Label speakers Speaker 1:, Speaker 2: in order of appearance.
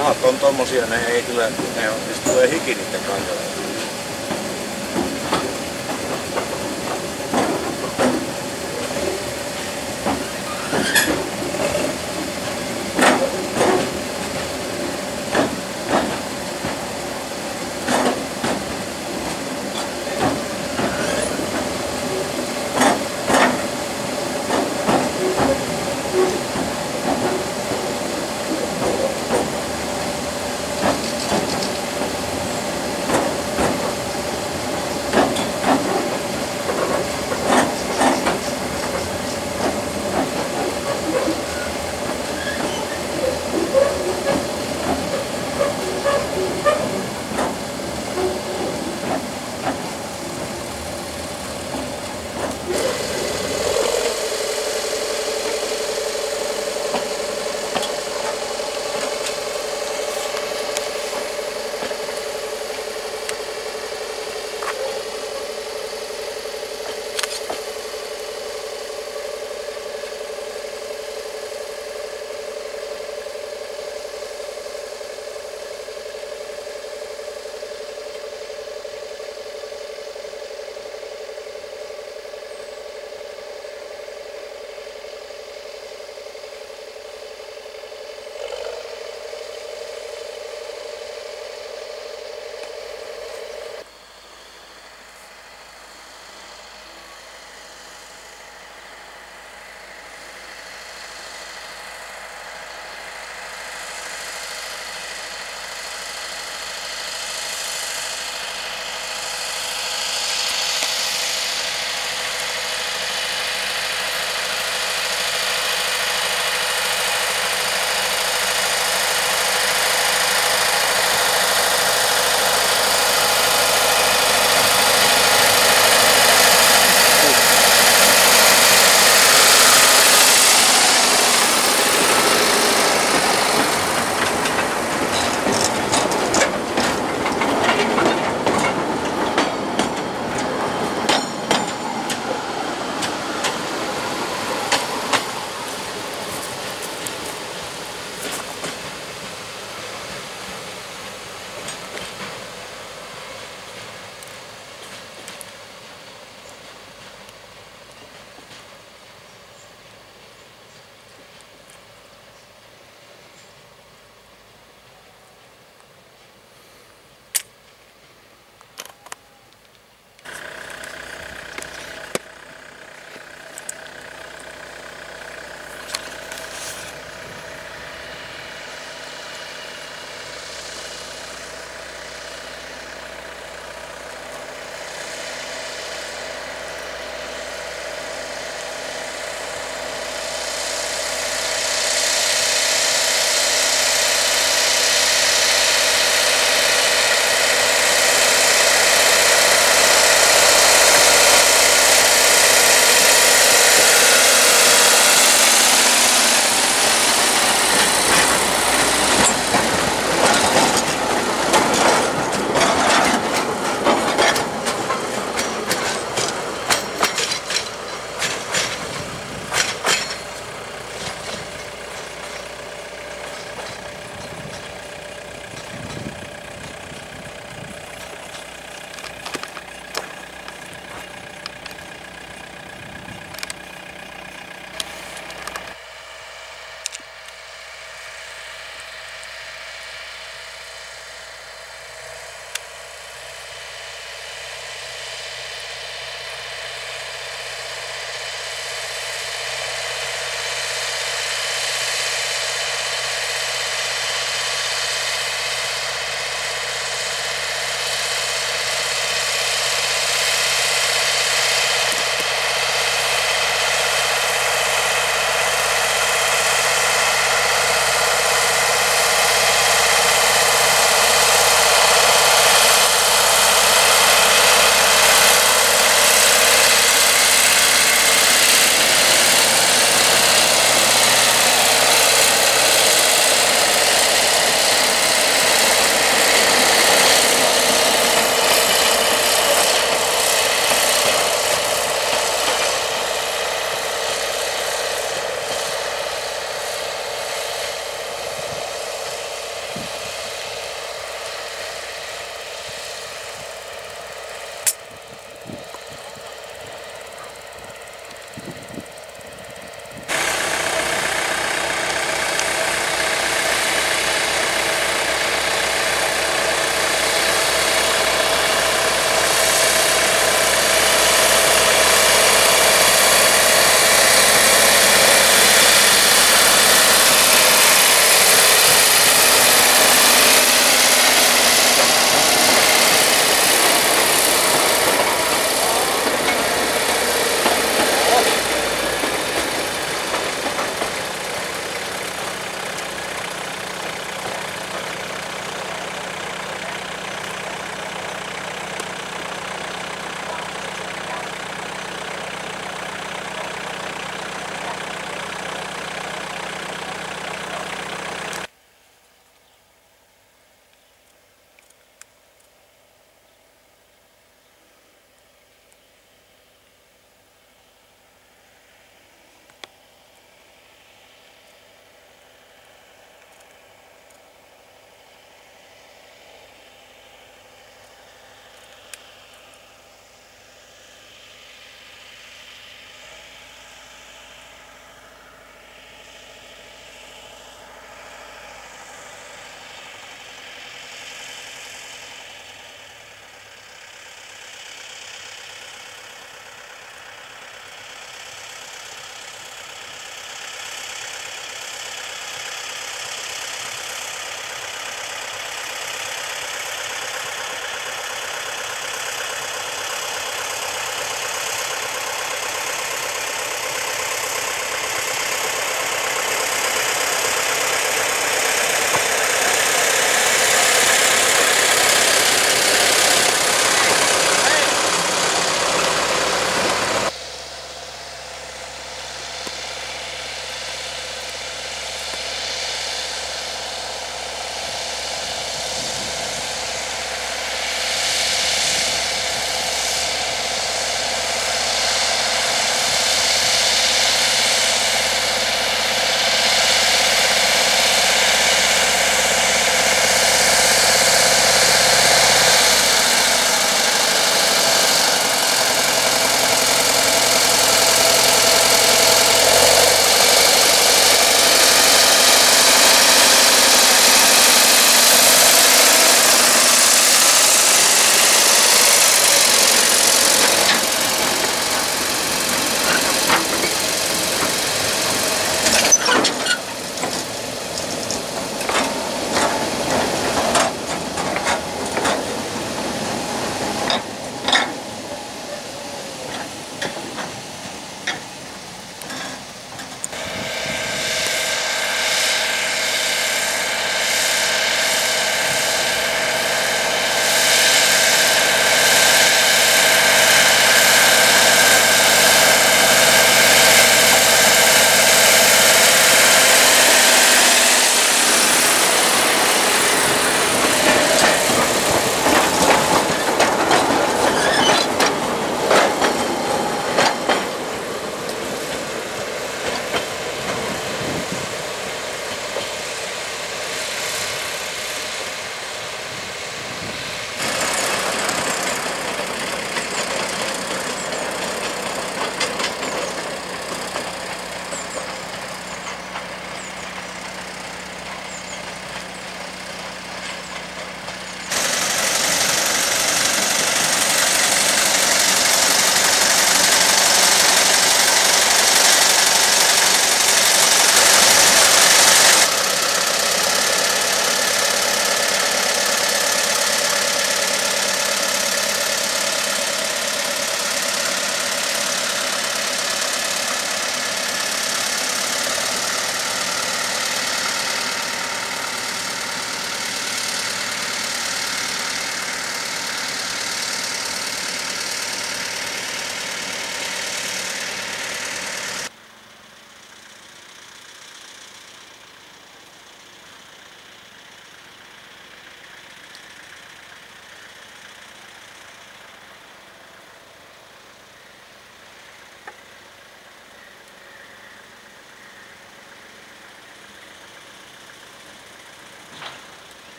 Speaker 1: rahat on tommosia, ne ei kyllä, ne on, niistä tulee hiki niiden kansalaisille.